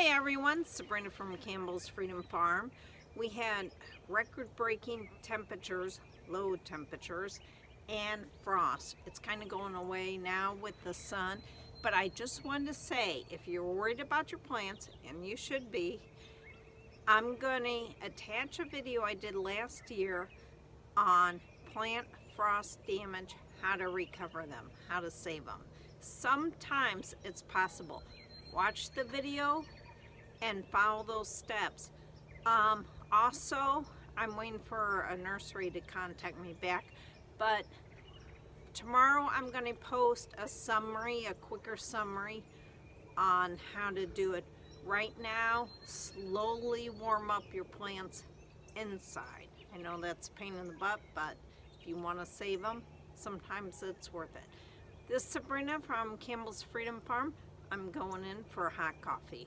Hi everyone, Sabrina from Campbell's Freedom Farm. We had record-breaking temperatures, low temperatures, and frost. It's kind of going away now with the sun, but I just wanted to say, if you're worried about your plants, and you should be, I'm going to attach a video I did last year on plant frost damage, how to recover them, how to save them. Sometimes it's possible. Watch the video and follow those steps. Um, also, I'm waiting for a nursery to contact me back, but tomorrow I'm going to post a summary, a quicker summary on how to do it. Right now, slowly warm up your plants inside. I know that's a pain in the butt, but if you want to save them, sometimes it's worth it. This is Sabrina from Campbell's Freedom Farm. I'm going in for a hot coffee.